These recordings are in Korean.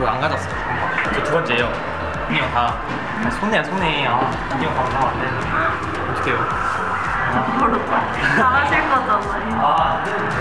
아, 저 그거 안 가졌어요. 저 두 번째예요. 이거 다 아, 손해야 손해. 아, 이거 가면 나안 되는데. 어떡해요? 모르다. 잘하실 거잖아요. 아, 안 되는데.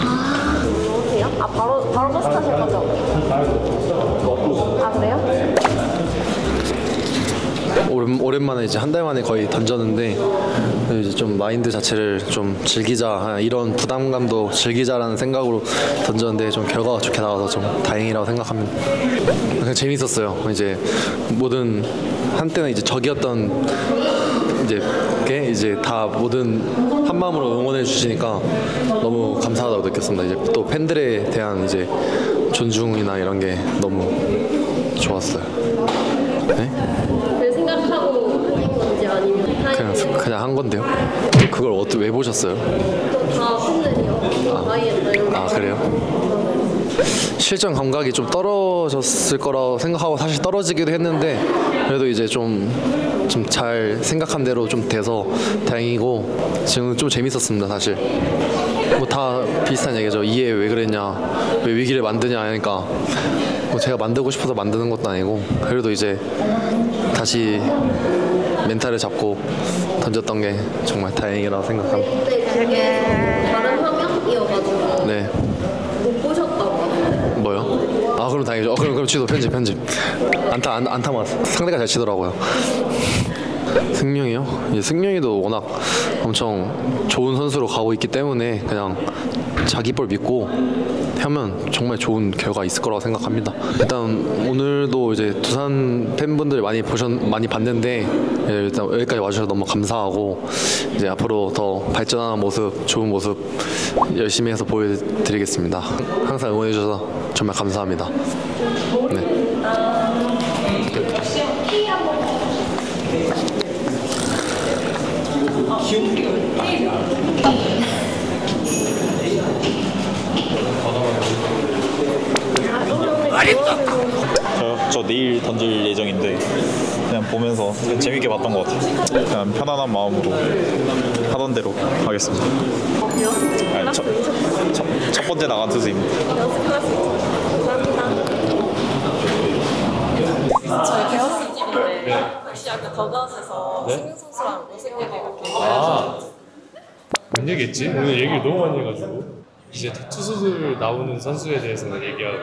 아, 어디세요? 아, 바로, 바로 버스 타실 거죠? 아, 그래요? 오랜, 오랜만에 이제 한 달 만에 거의 던졌는데 이제 좀 마인드 자체를 좀 즐기자 아, 이런 부담감도 즐기자라는 생각으로 던졌는데 좀 결과가 좋게 나와서 좀 다행이라고 생각합니다. 재밌었어요. 이제 모든 한때는 이제 적이었던 이제 게 이제 다 모든 한 마음으로 응원해 주시니까 너무 감사하다고 느꼈습니다. 이제 또 팬들에 대한 이제 존중이나 이런 게 너무 좋았어요. 네? 그 생각하고 하신 건지 아니면 그냥 타이밍 그냥 한 건데요. 그걸 어떻게 왜 보셨어요? 다 팬들이요. 아이였나요? 아 그래요? 실전 감각이 좀 떨어졌을 거라고 생각하고 사실 떨어지기도 했는데 그래도 이제 좀 좀 잘 생각한 대로 좀 돼서 다행이고 지금 좀 재밌었습니다 사실. 뭐 다 비슷한 얘기죠. 이해 왜 그랬냐, 왜 위기를 만드냐 하니까 뭐 제가 만들고 싶어서 만드는 것도 아니고 그래도 이제 다시 멘탈을 잡고 던졌던 게 정말 다행이라고 생각합니다. 그럼 다행이죠. 어, 그럼 그럼 취소 편집 편집. 안타 안, 안타 맞았어. 상대가 잘 치더라고요. 승룡이요? 예, 승룡이도 워낙 엄청 좋은 선수로 가고 있기 때문에 그냥 자기 볼 믿고 하면 정말 좋은 결과 있을 거라고 생각합니다. 일단 오늘도 이제 두산 팬분들 많이 보셨 많이 봤는데 예, 일단 여기까지 와주셔서 너무 감사하고 이제 앞으로 더 발전하는 모습, 좋은 모습 열심히 해서 보여드리겠습니다. 항상 응원해 주셔서 정말 감사합니다. 네. 저 내일 던질 예정인데 그냥 보면서 그냥 재밌게 봤던 것 같아요. 그냥 편안한 마음으로 하던 대로 하겠습니다. 아니, 첫, 첫, 첫 번째 나간 투수입니다. 저희 배웠을 집인데 혹시 아까 더가웃에서 승윤 선수랑 얘기 이렇게 아, 뭔 얘기했지? 오늘 얘기를 너무 많이 해가지고 이제 투수들 나오는 선수에 대해서 얘기하고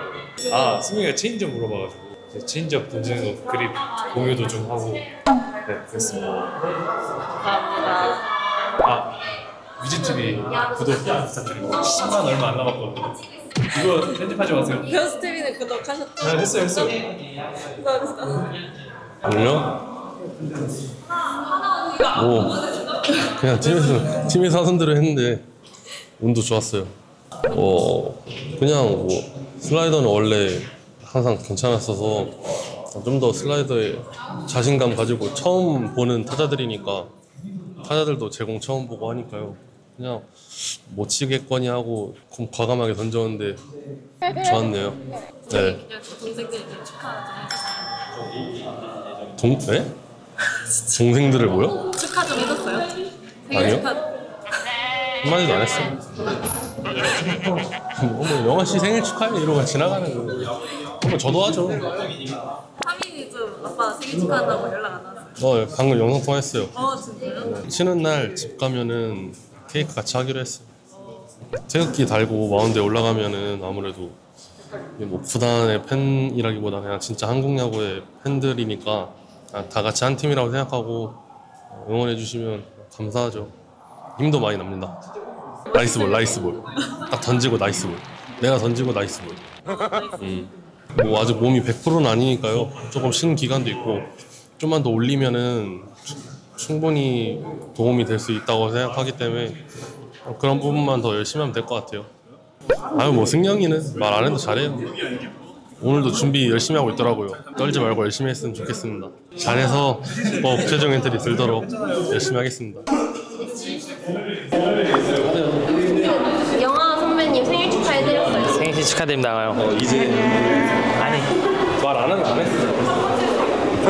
아 승민이가 체인지업 물어봐가지고 체인지업 던지는 거 그립 공유도 좀 하고 네 그랬습니다 감사합니다. 아 위즈TV 구독 부탁드립니다 10만 얼마 안 남았거든요 이거 편집하지 마세요 베어스 TV는 구독하셨죠? 네, 했어요 했어요 감사합니다. 오늘요? 뭐 그냥 팀에서 팀의 사선대로 했는데 운도 좋았어요. 어 그냥 뭐 슬라이더는 원래 항상 괜찮았어서 좀 더 슬라이더에 자신감 가지고 처음 보는 타자들이니까 타자들도 제공 처음 보고 하니까요. 그냥 못 치겠거니 하고 좀 과감하게 던졌는데 좋았네요. 네. 동생들이 좀 축하 좀 해주세요. 동 네? 동생들을 뭐요? 축하 좀 해줬어요? 아니요. 한마디도 안 했어. 뭐, 뭐 영화 씨 생일 축하해 이러고 지나가는 거. 그럼 저도 하죠. 하민이 좀 아빠 생일 축하한다고 연락 안 왔어요. 어, 방금 영상 통화했어요. 어 진짜요? 쉬는 날 집 가면은 케이크 같이 하기로 했어. 태극기 달고 마운드에 올라가면은 아무래도 뭐 구단의 팬이라기보다 그냥 진짜 한국 야구의 팬들이니까 다 같이 한 팀이라고 생각하고 응원해 주시면 감사하죠. 힘도 많이 납니다. nice ball, nice ball. 딱 던지고 nice ball. 내가 던지고 nice ball. 음. 뭐 아직 몸이 100%는 아니니까요. 조금 쉬는 기간도 있고 좀만 더 올리면은 충분히 도움이 될 수 있다고 생각하기 때문에 그런 부분만 더 열심히 하면 될 것 같아요. 아유 뭐 승영이는 말 안 해도 잘해요. 오늘도 준비 열심히 하고 있더라고요. 떨지 말고 열심히 했으면 좋겠습니다. 잘해서 뭐 최종 엔트리 들도록 열심히 하겠습니다. 영하 선배님 생일 축하해드렸어요. 생일 축하드립니다. 이제 아니 말 안 하면 안 했어요.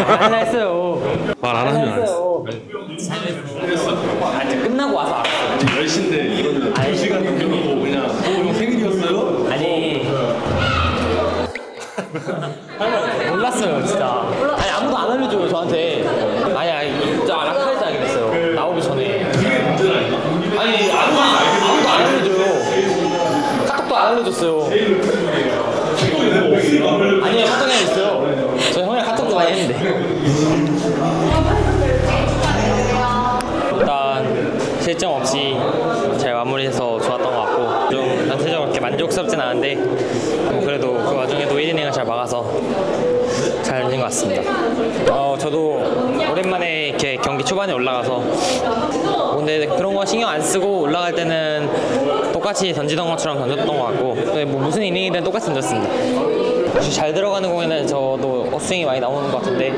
안 했어요. 말 안 하면 안 했어요. 아니 끝나고 와서 알았어요. 10시인데 이거는 2시간 넘겨놓고 그냥 오형 생일이었어요? 아니 몰랐어요 진짜. 아니 아무도 안 알려줘요 저한테. 아니 아니 진짜 라카이즈 알게 됐어요. 나오기 전에. 그게 문제는 아닌가? 아니 아무도 아무도 안 알려줘요. 카톡도 안 알려줬어요. 아니 화장실 있어요. 일단 실점 없이 잘 마무리해서 좋았던 것 같고 좀 전체적으로 그렇게 만족스럽진 않은데 뭐 그래도 그 와중에도 1이닝을 잘 막아서 잘 던진 것 같습니다. 어, 저도 오랜만에 이렇게 경기 초반에 올라가서 근데 그런 거 신경 안 쓰고 올라갈 때는 똑같이 던지던 것처럼 던졌던 것 같고 네, 뭐 무슨 이닝이든 똑같이 던졌습니다. 잘 들어가는 공에는 저도 업스윙이 많이 나오는 것 같은데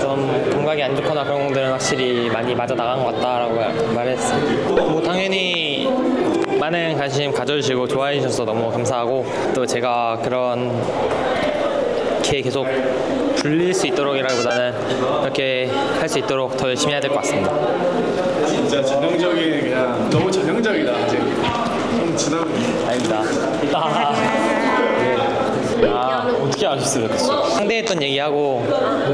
좀 감각이 안 좋거나 그런 공들은 확실히 많이 맞아 나간 것 같다라고 말했습니다. 뭐 당연히 많은 관심 가져주시고 좋아해 주셔서 너무 감사하고 또 제가 그런 게 계속 불릴 수 있도록이라기보다는 이렇게 할 수 있도록 더 열심히 해야 될 것 같습니다. 진짜 전형적인 그냥 너무 전형적이다 이제 좀 지나면 아닙니다. 아, 네. 아, 어떻게 아셨어요? 그치? 상대했던 얘기하고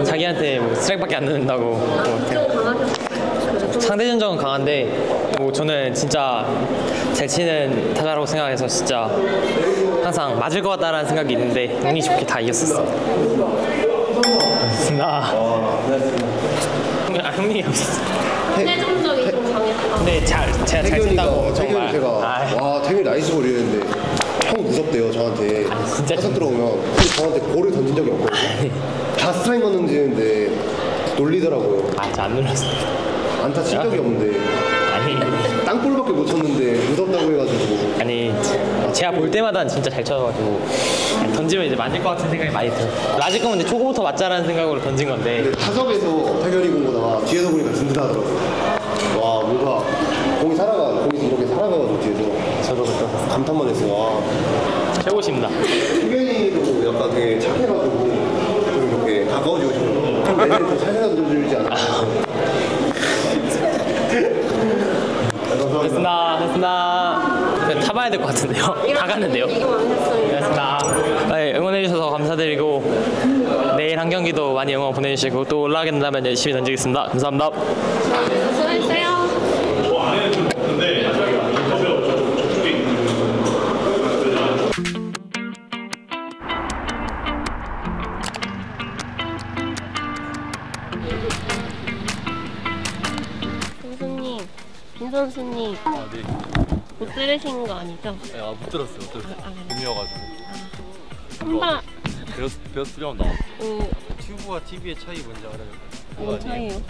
자기한테 뭐 스트라이크밖에 안 넣는다고 뭐. 상대 전적은 강한데 뭐 저는 진짜 잘 치는 타자라고 생각해서 진짜 항상 맞을 것 같다라는 생각이 있는데 운이 좋게 다 이겼었어요. 나 아, 형님이 없었어. 최종적이 좀 강했다. 근데 잘 제가 잘 태균이가 친다고 태균이 정말. 제가 아, 와 태균이 nice ball 이랬는데 형 무섭대요 저한테. 진짜 타석 들어오면 근데 저한테 볼을 던진 적이 없거든요. 다 스트라이크만 던지는데 놀리더라고요. 아, 저 안 놀렸어. 안타 친 적이 없는데. 아니, 땅볼밖에 못 쳤는데 무섭다고 해가지고. 아니, 제가 볼 때마다 진짜 잘 쳐가지고 던지면 이제 맞을 것 같은 생각이 많이 들어요. 맞을 거면 이제 초고부터 맞자라는 생각으로 던진 건데. 근데 타석에서 공 보다가 뒤에서 보니까 든든하더라고요. 와 뭔가 공이 살아가 공이 이렇게 살아가가지고 뒤에서 감탄만 했어요 와 최고십니다. 태균이도 약간 되게 착해가지고 좀 이렇게 가까워지고 싶어요 좀 내년에 더 잘해서 던져주지 않을까 됐습니다. 됐습니다. 네, 타봐야 될 것 같은데요. 다 갔는데요. 됐습니다. 네, 응원해주셔서 감사드리고 내일 한 경기도 많이 응원 보내주시고 또 올라가게 된다면 열심히 던지겠습니다. 감사합니다. 선수님. 못 들으신 거 아니죠? 네, 아, 못 들었어요. 못 들었어요. 아, 네. 봄이어가지고. 한바, 배웠, 배웠으면 나왔어. 오, 튜브와 TV의 차이 뭔지 알아요? 오 차이요.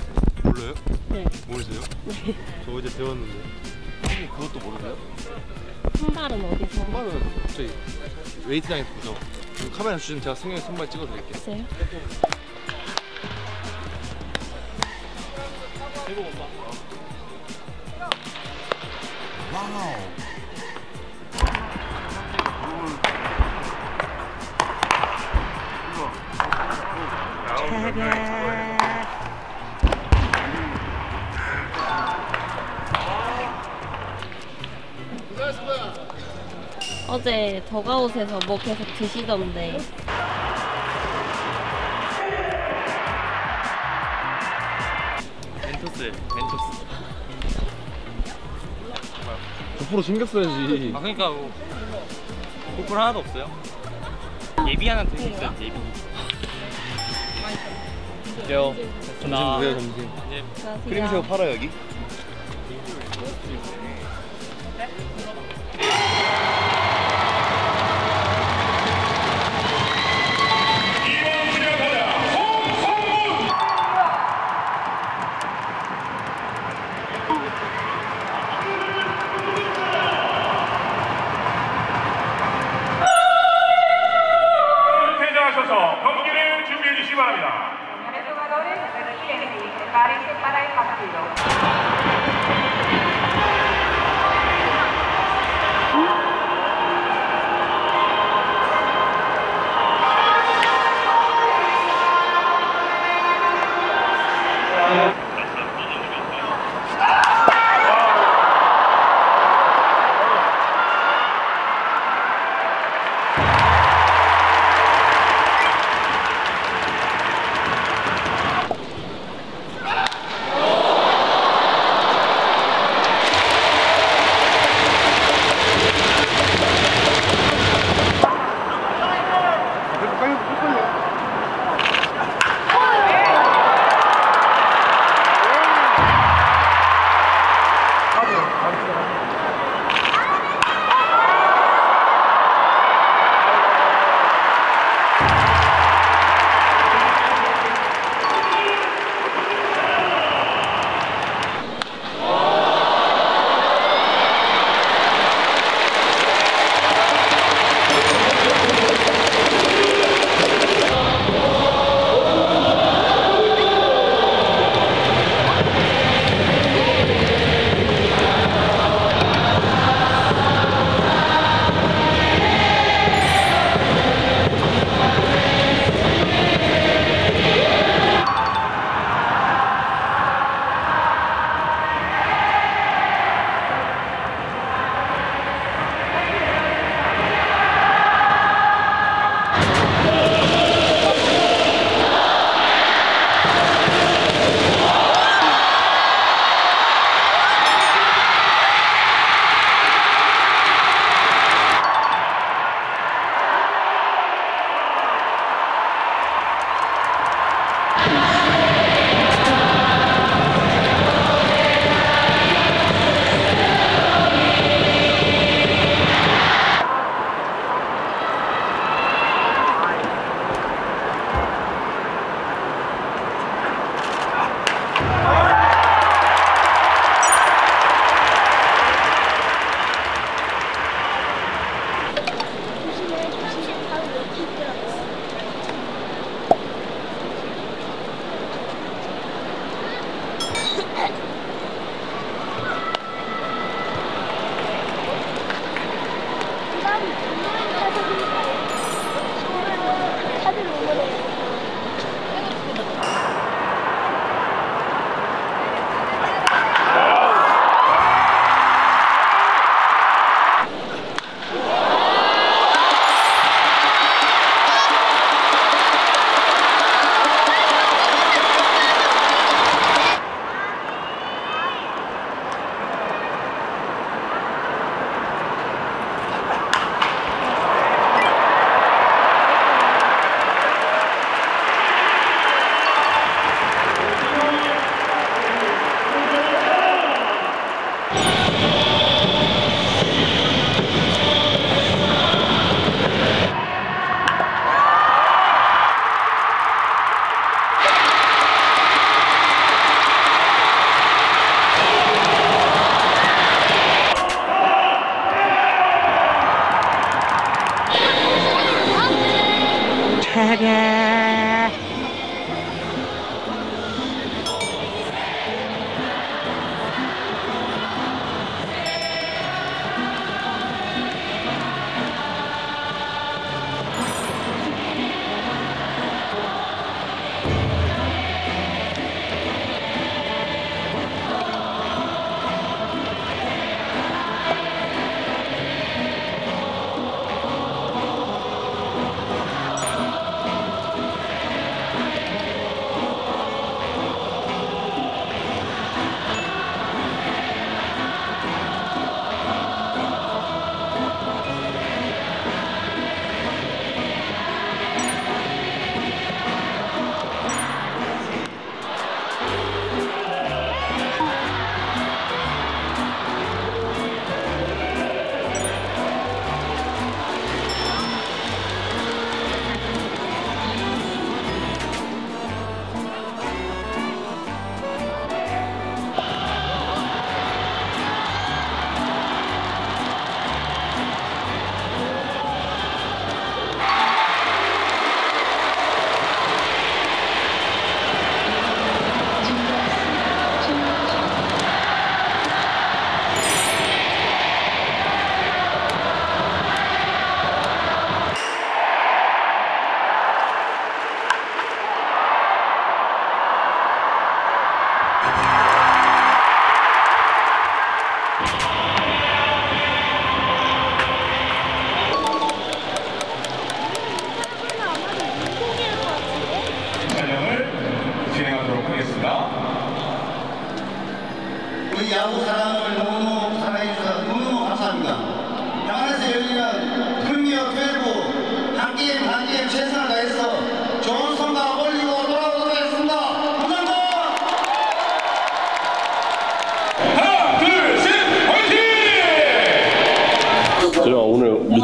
몰라요? 네. 모르세요? 네. 저 어제 배웠는데. 형님 그것도 모르세요? 한발은 어디서? 선발은 저희 웨이트장에서 보죠. 카메라 주시면 제가 승현이 선발 찍어드릴게요. 있어요? 어제 더가웃에서 뭐 계속 드시던데 9% 신경 써야지. 아 그러니까 뭐 고플 하나도 없어요. 예비 하나 있어요. 예비. 할게요. 점심 드세요, 점심. 안녕하세요. 크림새우 팔아요, 여기?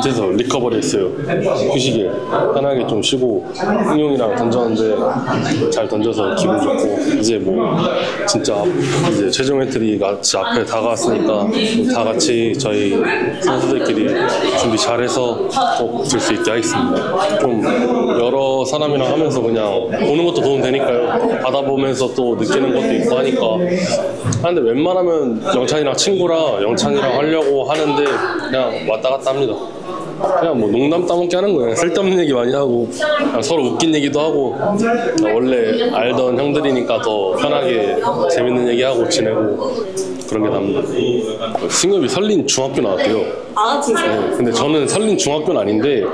밑에서 recovery 했어요. 휴식에 편하게 좀 쉬고 흥용이랑 던졌는데 잘 던져서 기분 좋고 이제 뭐 진짜 이제 최종 엔트리가 진짜 앞에 다가왔으니까 다 같이 저희 선수들끼리 준비 잘해서 꼭 들 수 있게 하겠습니다. 좀 여러 사람이랑 하면서 그냥 보는 것도 도움 되니까요. 받아보면서 또 느끼는 것도 있고 하니까 하는데 웬만하면 영찬이랑 친구라 영찬이랑 하려고 하는데 그냥 왔다 갔다 합니다. 그냥 뭐 농담 따먹게 하는 거예요. 쓸데없는 얘기 많이 하고 서로 웃긴 얘기도 하고 원래 알던 형들이니까 더 편하게 재밌는 얘기하고 지내고 그런 게 답니다. 승엽이 설린 중학교 나왔대요. 아 진짜요? 네, 근데 저는 설린 중학교는 아닌데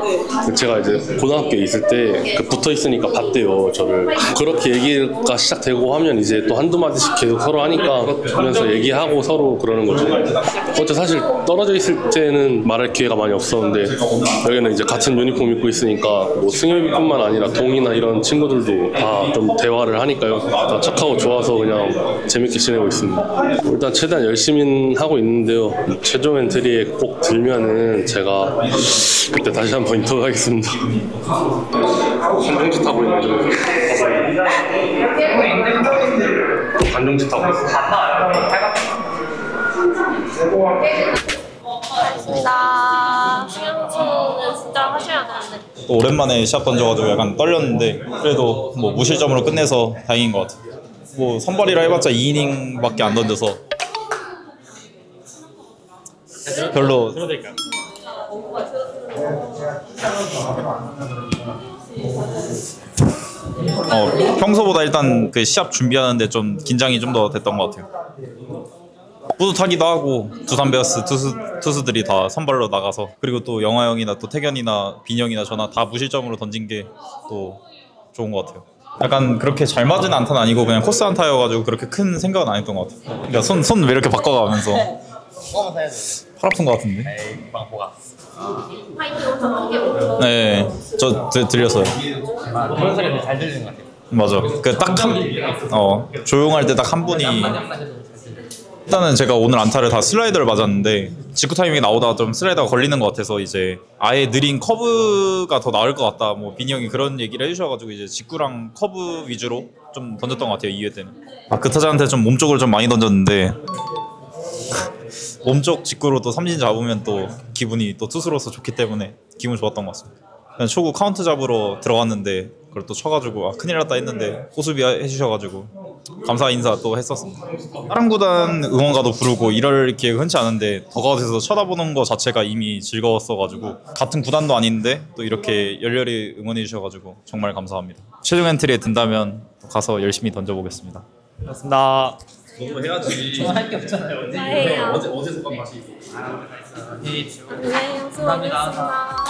제가 이제 고등학교에 있을 때 그 붙어 있으니까 봤대요 저를. 그렇게 얘기가 시작되고 하면 이제 또 한두 마디씩 계속 서로 하니까 하면서 얘기하고 서로 그러는 거죠. 어째 사실 떨어져 있을 때는 말할 기회가 많이 없었는데 여기는 이제 같은 유니폼 입고 있으니까 뭐 승엽이뿐만 아니라 동이나 이런 친구들도 다 좀 대화를 하니까요. 다 착하고 좋아서 그냥 재밌게 지내고 있습니다. 일단 최대한 열심히 하고 있는데요. 최종 엔트리에 꼭 들면은 제가 그때 다시 한번 인터뷰하겠습니다. 관종짓 하고 있는 중. 관종짓 하고 있어. 진짜 하셔야 되는데. 또 오랜만에 시합 던져가지고 약간 떨렸는데 그래도 뭐 무실점으로 끝내서 다행인 것 같아요. 뭐 선발이라 해봤자 2이닝밖에 안 던져서 별로 들어드릴까요? 어, 평소보다 일단 그 시합 준비하는데 좀 긴장이 좀 더 됐던 것 같아요. 뿌듯하기도 하고 두산 베어스 투수 투수들이 다 선발로 나가서 그리고 또 영화 형이나 또 태견이나 빈형이나 저나 다 무실점으로 던진 게 또 좋은 것 같아요. 약간 그렇게 잘 맞은 안타는 아니고 그냥 코스 안타여가지고 그렇게 큰 생각은 안 했던 것 같아요. 그러니까 손 손 왜 이렇게 바꿔가면서 팔 아픈 것 같은데. 엄청 크게 울어. 네, 저 드, 들렸어요. 그런 소리는 잘 들리는 것 같아요. 맞아. 그 딱 한, 어 조용할 때 딱 한 분이 일단은 제가 오늘 안타를 다 슬라이더를 맞았는데 직구 타이밍이 나오다가 좀 슬라이더가 걸리는 것 같아서 이제 아예 느린 커브가 더 나을 것 같다. 뭐 빈이 형이 그런 얘기를 해주셔가지고 이제 직구랑 커브 위주로 좀 던졌던 것 같아요 2회 때는. 아 그 타자한테 좀 몸쪽으로 좀 많이 던졌는데 몸쪽 직구로 또 삼진 잡으면 또 기분이 또 투수로서 좋기 때문에 기분 좋았던 것 같습니다. 초구 카운트 잡으러 들어갔는데 그걸 또 쳐가지고 아 큰일 났다 했는데 호수비 해주셔가지고 감사 인사 또 했었습니다. 다른 구단 응원가도 부르고 이럴 기회가 흔치 않은데 더그아웃에서 쳐다보는 거 자체가 이미 즐거웠어가지고 같은 구단도 아닌데 또 이렇게 열렬히 응원해 주셔가지고 정말 감사합니다. 최종 엔트리에 든다면 가서 열심히 던져보겠습니다. 고맙습니다. 너무 해야지. 저할 게 없잖아요. 나예요. 어제 어제 소감 맛이 있어. 아, 맛있어. 네, 네, 감사합니다. 감사합니다.